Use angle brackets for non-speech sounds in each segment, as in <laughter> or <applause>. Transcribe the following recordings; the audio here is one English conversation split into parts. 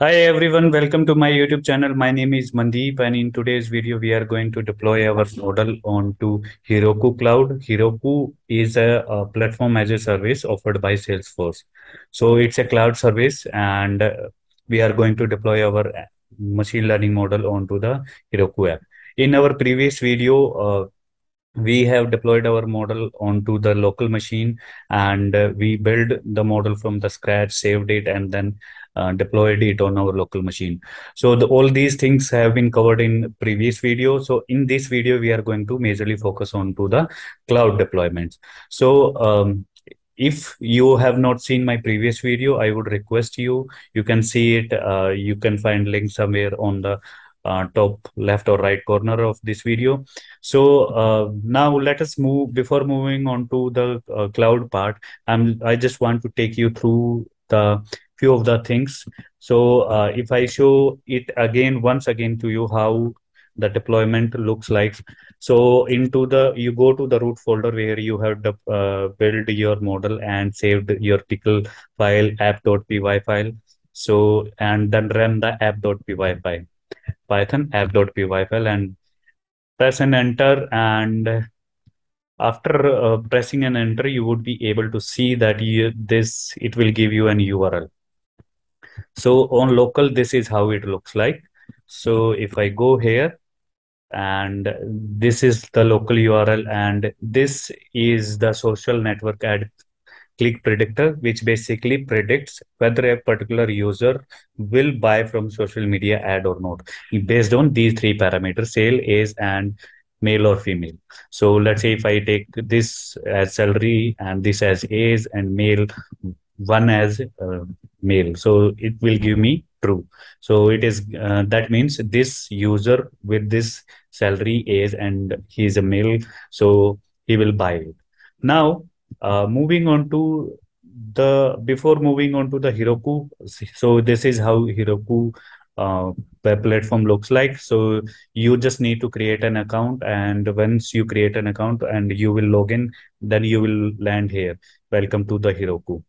Hi everyone, welcome to my YouTube channel. My name is Mandeep and in today's video we are going to deploy our model onto Heroku Cloud. Heroku is a, a platform as a service offered by Salesforce. So it's a cloud service and uh, we are going to deploy our machine learning model onto the Heroku app. In our previous video, uh, we have deployed our model onto the local machine and uh, we build the model from the scratch saved it and then uh, deployed it on our local machine so the, all these things have been covered in previous video so in this video we are going to majorly focus on to the cloud deployments so um, if you have not seen my previous video i would request you you can see it uh, you can find link somewhere on the uh, top left or right corner of this video. So uh, now let us move before moving on to the uh, cloud part. I'm, I just want to take you through the few of the things. So uh, if I show it again, once again to you how the deployment looks like. So into the, you go to the root folder where you have uh, built your model and saved your pickle file app.py file. So, and then run the app.py file python app.py file and press and enter and after uh, pressing an enter you would be able to see that you, this it will give you an url so on local this is how it looks like so if i go here and this is the local url and this is the social network ad click predictor, which basically predicts whether a particular user will buy from social media ad or not based on these three parameters, sale, age, and male or female. So let's say if I take this as salary and this as age and male, one as uh, male. So it will give me true. So it is uh, that means this user with this salary age and he is a male, so he will buy it. Now uh, moving on to the before moving on to the Heroku, so this is how Heroku uh, web platform looks like. So you just need to create an account, and once you create an account and you will log in, then you will land here. Welcome to the Heroku.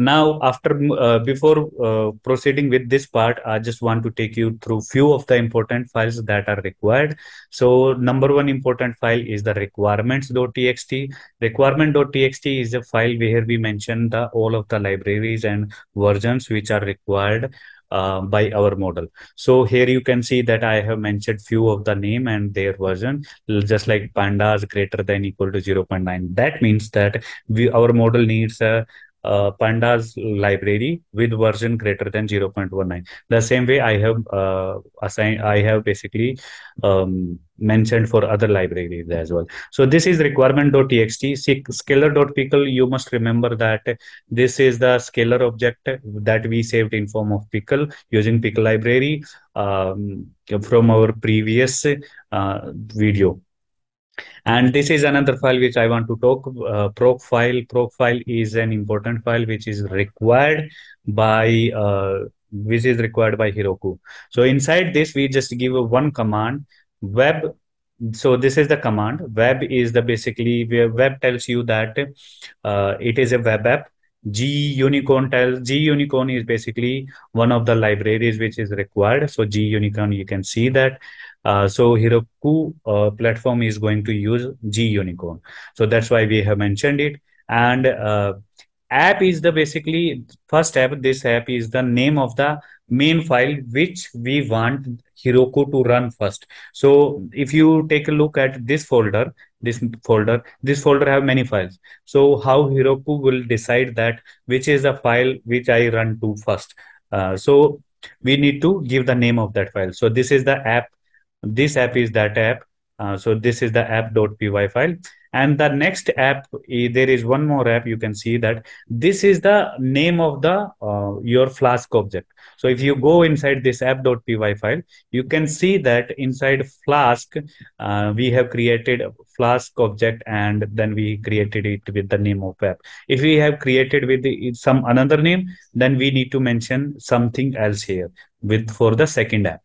Now, after uh, before uh, proceeding with this part, I just want to take you through few of the important files that are required. So, number one important file is the requirements.txt. Requirement.txt is a file where we mention the all of the libraries and versions which are required uh, by our model. So here you can see that I have mentioned few of the name and their version, just like pandas greater than equal to 0.9. That means that we our model needs a uh, pandas library with version greater than 0.19 the same way i have uh, assigned i have basically um, mentioned for other libraries as well. So this is requirement.txt scalar.pickle you must remember that this is the scalar object that we saved in form of pickle using pickle library um, from our previous uh, video and this is another file which I want to talk. Uh, Procfile. Proc file is an important file which is required by uh, which is required by Heroku. So inside this, we just give one command web. So this is the command. Web is the basically web tells you that uh, it is a web app. Gunicorn tells Gunicorn is basically one of the libraries which is required. So Gunicorn, you can see that uh, so Heroku uh, platform is going to use Gunicorn. So that's why we have mentioned it. And uh, app is the basically first app. This app is the name of the main file which we want Heroku to run first. So if you take a look at this folder, this folder, this folder have many files. So how Heroku will decide that which is the file which I run to first. Uh, so we need to give the name of that file. So this is the app this app is that app. Uh, so this is the app.py file. And the next app there is one more app you can see that. This is the name of the uh, your flask object. So if you go inside this app.py file you can see that inside flask uh, we have created a flask object and then we created it with the name of app. If we have created with the, some another name then we need to mention something else here with for the second app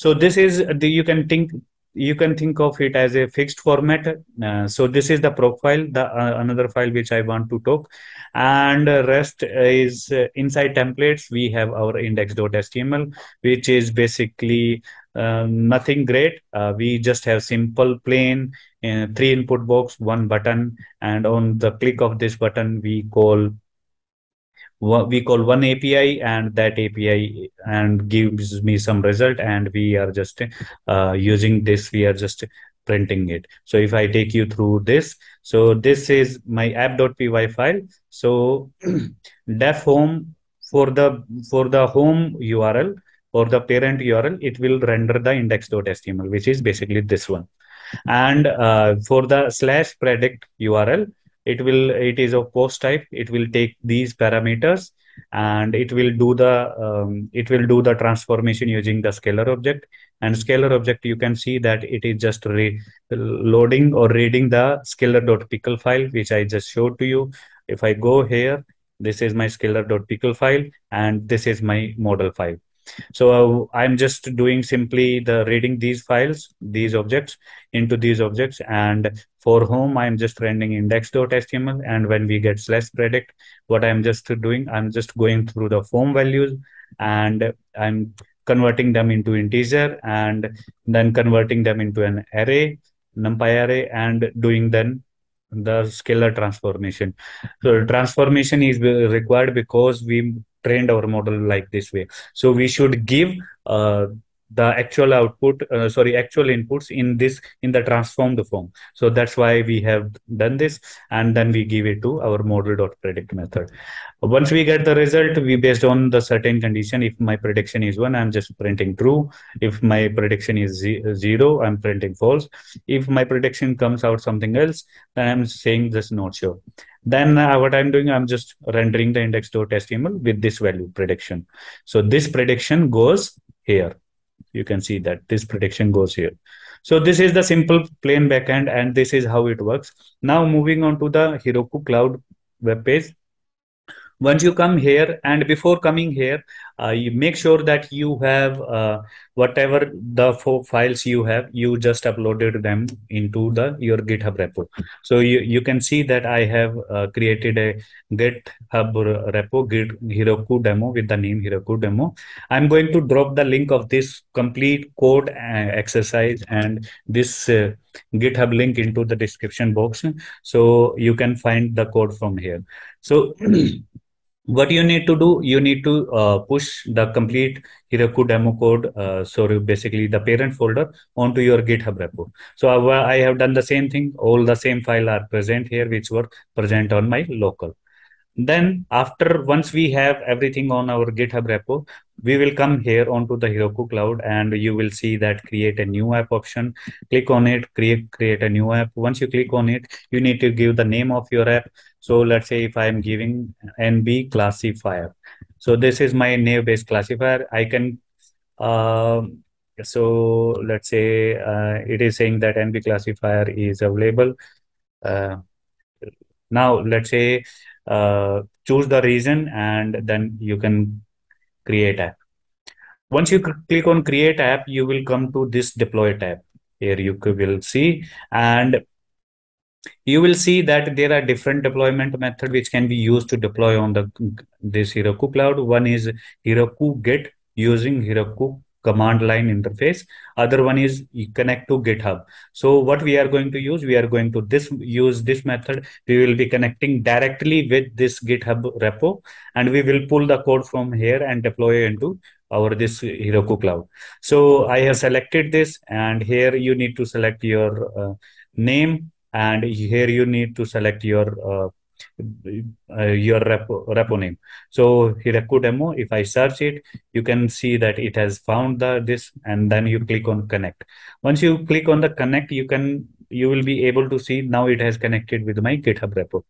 so this is the you can think you can think of it as a fixed format. Uh, so this is the Procfile, the uh, another file which I want to talk, and rest is uh, inside templates. We have our index.html, which is basically uh, nothing great. Uh, we just have simple plain uh, three input box, one button, and on the click of this button, we call we call one API and that API and gives me some result and we are just uh, using this we are just printing it. So if I take you through this so this is my app.py file. So <clears throat> def home for the for the home URL or the parent URL it will render the index.html which is basically this one. And uh, for the slash predict URL it will it is of post type. It will take these parameters and it will do the um, it will do the transformation using the scalar object. And scalar object you can see that it is just loading or reading the scalar.pickle file which i just showed to you. If i go here this is my scalar.pickle file and this is my model file. So uh, I'm just doing simply the reading these files, these objects into these objects. And for home, I'm just rendering index.html. And when we get slash predict, what I'm just doing, I'm just going through the form values and I'm converting them into integer and then converting them into an array, numpy array, and doing then the scalar transformation. So transformation is required because we trained our model like this way so we should give uh, the actual output uh, sorry actual inputs in this in the transformed form. So that's why we have done this and then we give it to our model dot predict method. Once we get the result we based on the certain condition if my prediction is one i'm just printing true. If my prediction is zero i'm printing false. If my prediction comes out something else then i'm saying this not sure. Then uh, what i'm doing i'm just rendering the index.html with this value prediction. So this prediction goes here you can see that this prediction goes here. So this is the simple plain backend and this is how it works. Now moving on to the heroku cloud web page. Once you come here and before coming here uh, you make sure that you have uh, whatever the files you have you just uploaded them into the your github repo. So you, you can see that i have uh, created a github repo git heroku demo with the name heroku demo. I'm going to drop the link of this complete code uh, exercise and this uh, github link into the description box. So you can find the code from here. So <clears throat> what you need to do you need to uh, push the complete heroku demo code uh, so basically the parent folder onto your github repo. So I, I have done the same thing. All the same file are present here which were present on my local then after once we have everything on our GitHub repo, we will come here onto the Heroku cloud and you will see that create a new app option. Click on it, create, create a new app. Once you click on it, you need to give the name of your app. So let's say if I'm giving NB classifier. So this is my name based classifier. I can, uh, so let's say uh, it is saying that NB classifier is available. Uh, now let's say uh, choose the region and then you can create app. Once you click on create app, you will come to this deploy tab. Here you will see and you will see that there are different deployment method which can be used to deploy on the this Heroku cloud. One is Heroku Git using Heroku command line interface. Other one is connect to github. So what we are going to use we are going to this use this method. We will be connecting directly with this github repo and we will pull the code from here and deploy into our this heroku cloud. So i have selected this and here you need to select your uh, name and here you need to select your uh, uh, your repo, repo name. So Heroku demo, if I search it, you can see that it has found the this and then you click on connect. Once you click on the connect, you can you will be able to see now it has connected with my GitHub repo.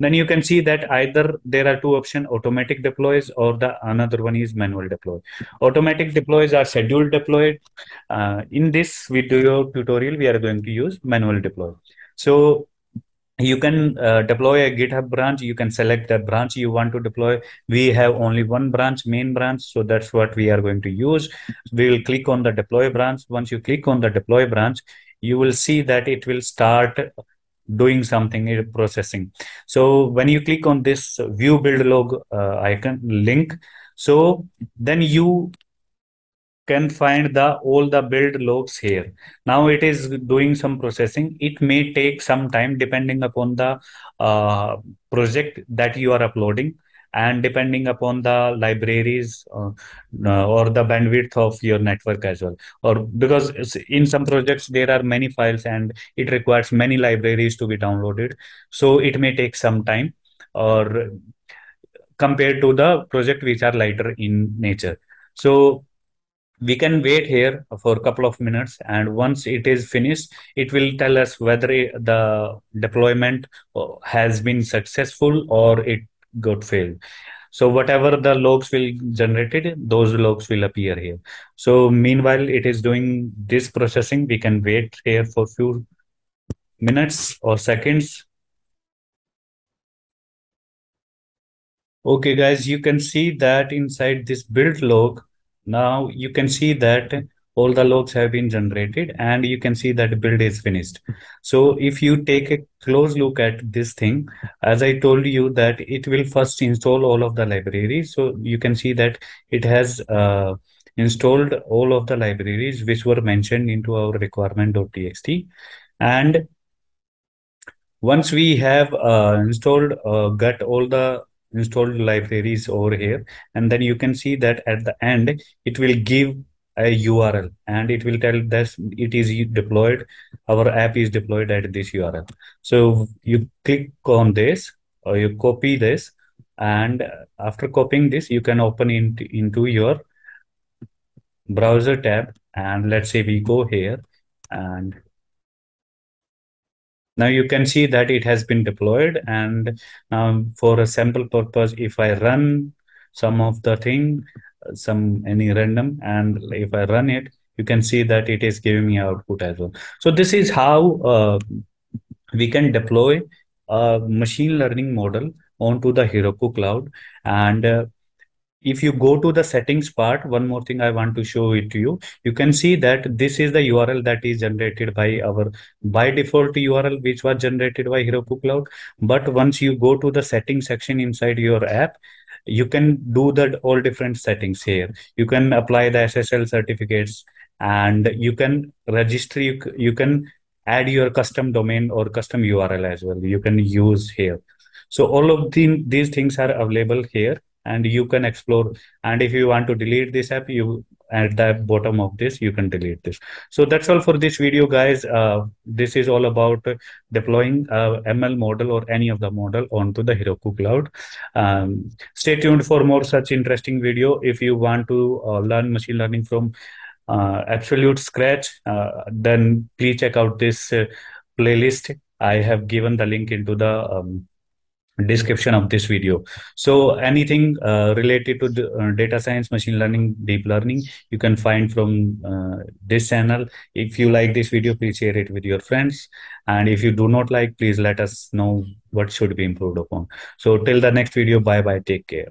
Then you can see that either there are two options, automatic deploys or the another one is manual deploy. Automatic deploys are scheduled deployed. Uh, in this video tutorial, we are going to use manual deploy. So you can uh, deploy a github branch. You can select the branch you want to deploy. We have only one branch main branch so that's what we are going to use. We will click on the deploy branch. Once you click on the deploy branch you will see that it will start doing something processing. So when you click on this view build log uh, icon link so then you can find the all the build logs here. Now it is doing some processing. It may take some time depending upon the uh, project that you are uploading and depending upon the libraries uh, uh, or the bandwidth of your network as well. Or because in some projects there are many files and it requires many libraries to be downloaded. So it may take some time or compared to the project which are lighter in nature. So we can wait here for a couple of minutes and once it is finished it will tell us whether the deployment uh, has been successful or it got failed. So whatever the logs will generated those logs will appear here. So meanwhile it is doing this processing. We can wait here for few minutes or seconds. Okay guys you can see that inside this build log now you can see that all the logs have been generated and you can see that build is finished. So if you take a close look at this thing, as I told you that it will first install all of the libraries. So you can see that it has uh, installed all of the libraries which were mentioned into our requirement.txt. And once we have uh, installed, uh, got all the installed libraries over here. And then you can see that at the end it will give a url and it will tell that it is deployed. Our app is deployed at this url so you click on this or you copy this. And after copying this you can open it into your browser tab. And let's say we go here and now you can see that it has been deployed and now for a sample purpose, if I run some of the thing, some any random, and if I run it, you can see that it is giving me output as well. So this is how uh, we can deploy a machine learning model onto the Heroku cloud. And uh, if you go to the settings part, one more thing I want to show it to you. You can see that this is the URL that is generated by our by default URL, which was generated by Heroku Cloud. But once you go to the settings section inside your app, you can do the all different settings here. You can apply the SSL certificates and you can register, you, you can add your custom domain or custom URL as well. You can use here. So all of the, these things are available here and you can explore. And if you want to delete this app you at the bottom of this you can delete this. So that's all for this video guys. Uh, this is all about deploying a ml model or any of the model onto the heroku cloud. Um, stay tuned for more such interesting video. If you want to uh, learn machine learning from uh, absolute scratch uh, then please check out this uh, playlist. I have given the link into the um, description of this video. So anything uh, related to the, uh, data science machine learning deep learning you can find from uh, this channel. If you like this video please share it with your friends. And if you do not like please let us know what should be improved upon. So till the next video bye bye take care